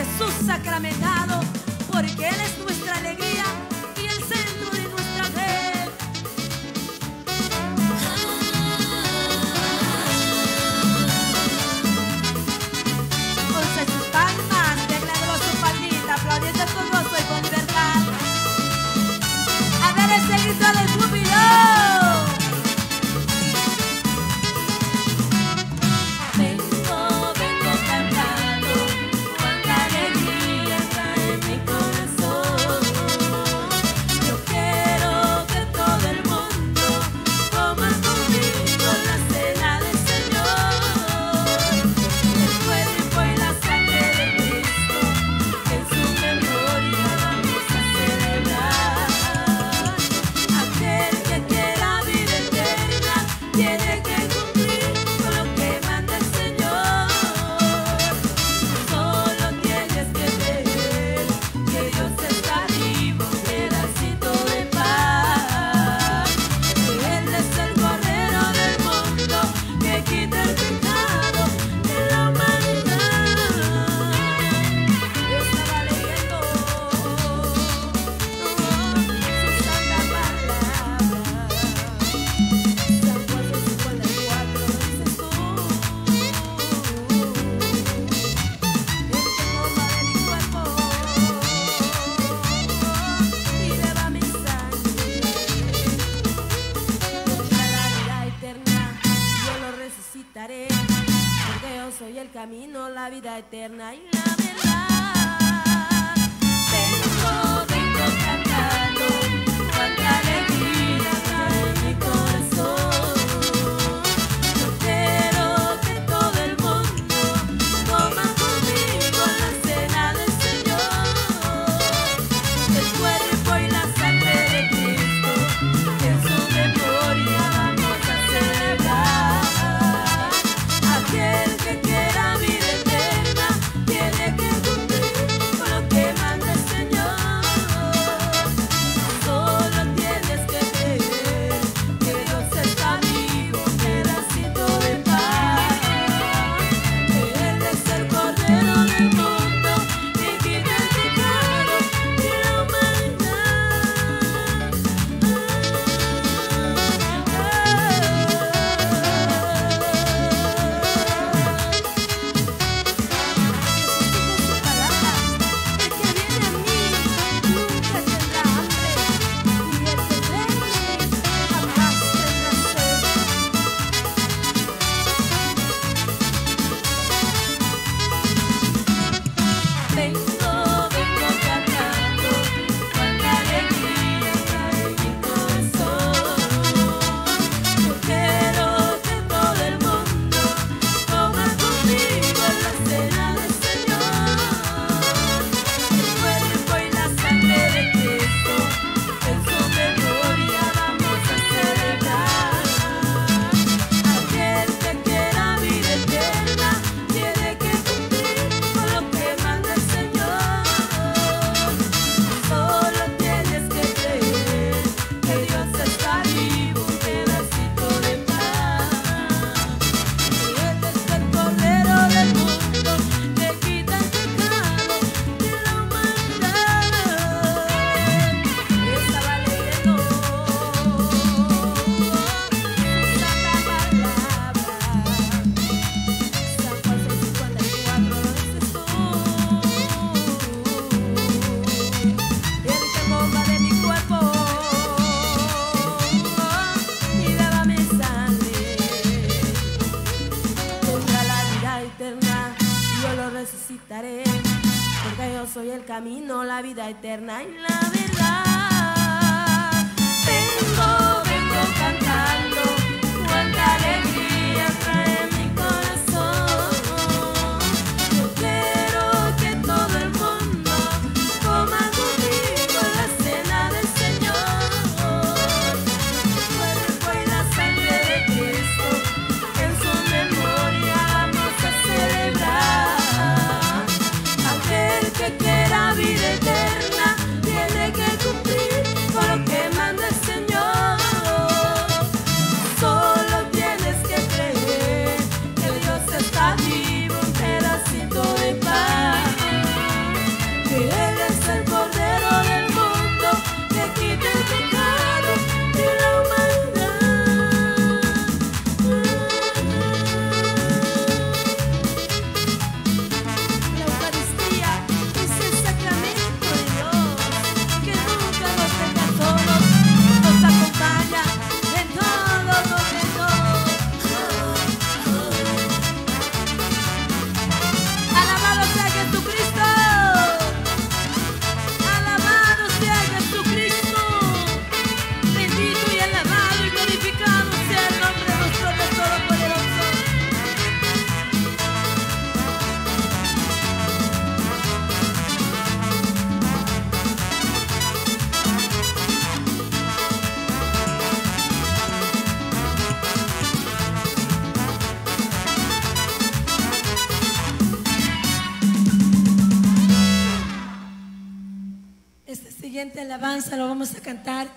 Jesús sacramentado, porque Él es nuestra vida eterna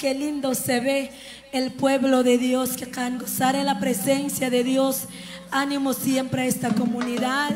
Qué lindo se ve el pueblo de Dios que can gozar en la presencia de Dios. Ánimo siempre a esta comunidad.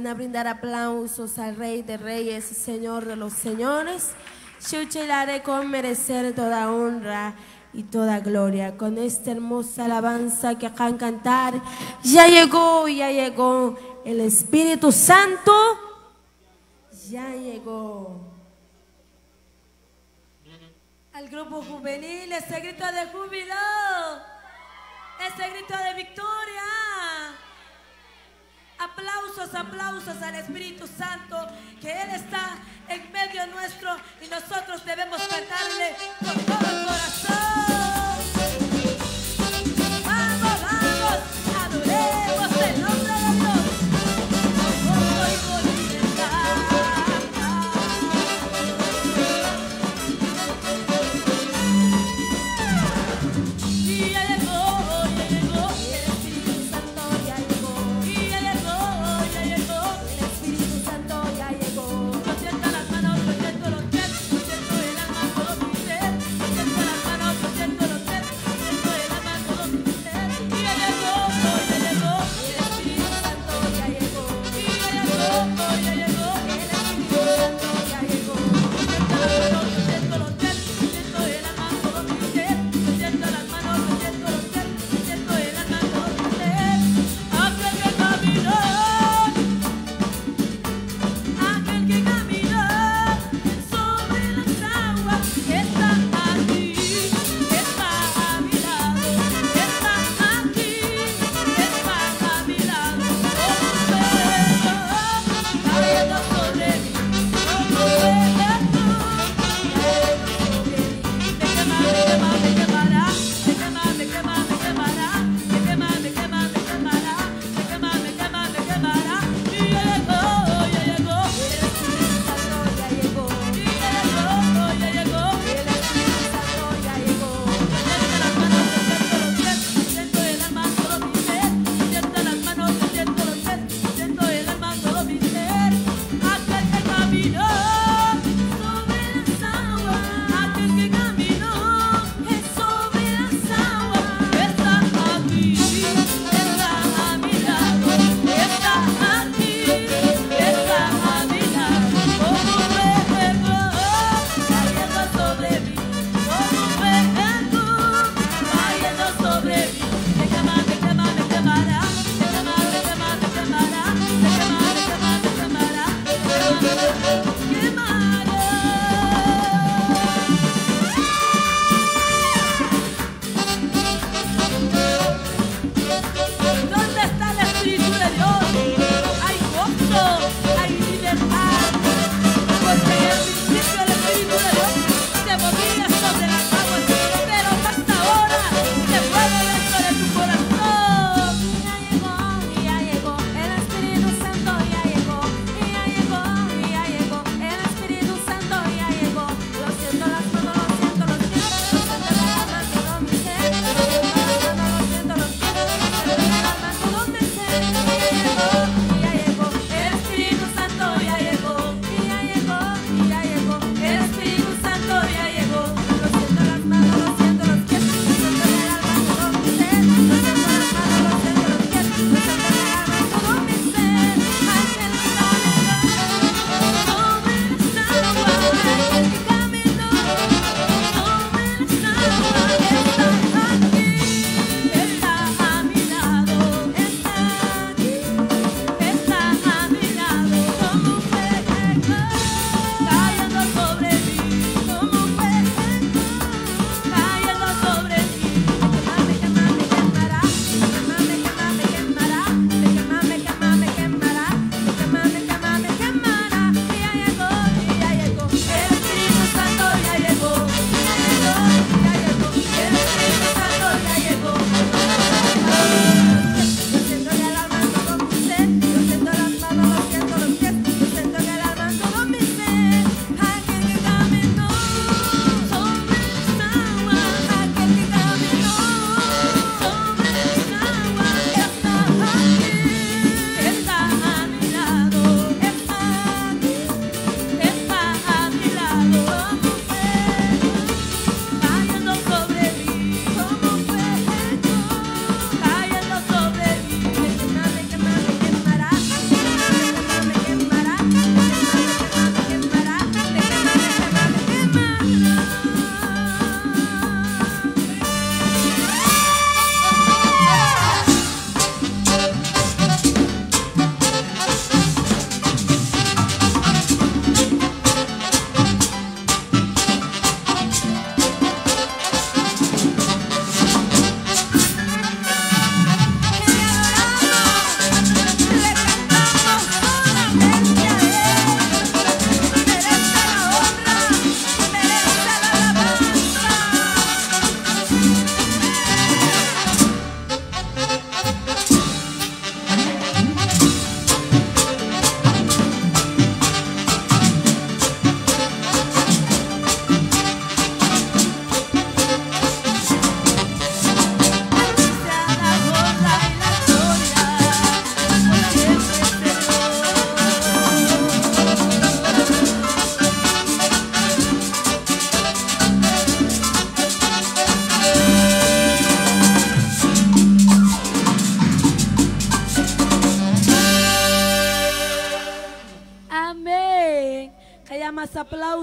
Van a brindar aplausos al Rey de Reyes Señor de los Señores. Yo haré con merecer toda honra y toda gloria. Con esta hermosa alabanza que acaban cantar, ya llegó, ya llegó el Espíritu Santo. Ya llegó. Al grupo juvenil, ese grito de júbilo, ese grito de victoria. Aplausos, aplausos al Espíritu Santo, que Él está en medio nuestro y nosotros debemos cantarle con todo corazón.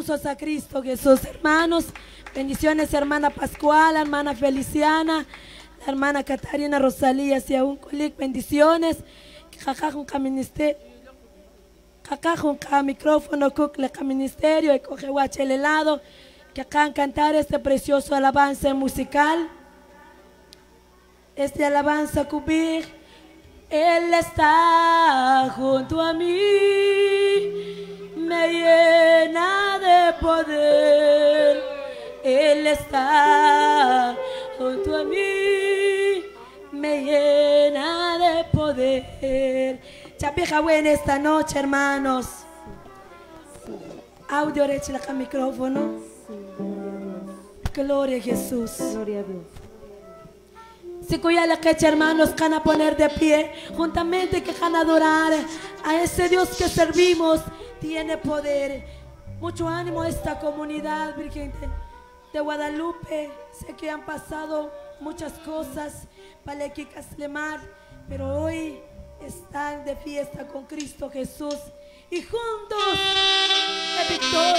Aplausos a Cristo Jesús, hermanos. Bendiciones, hermana Pascual, hermana Feliciana, la hermana Catarina Rosalía, un colic, bendiciones. Jajajun ministerio. Jajajun micrófono, cucle ministerio, y coge el helado. Que acá cantar este precioso alabanza musical. Este alabanza cubir. Él está junto a mí me llena de poder. Él está junto a mí, me llena de poder. Chapija buena esta noche, hermanos. Audio la micrófono. Gloria a Jesús. Gloria a Dios. Si cuya la quecha, hermanos, van a poner de pie, juntamente que van a adorar a ese Dios que servimos, tiene poder. Mucho ánimo a esta comunidad, Virgen de Guadalupe. Sé que han pasado muchas cosas, Palequicas Lemar, pero hoy están de fiesta con Cristo Jesús y juntos de victoria.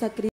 Gloria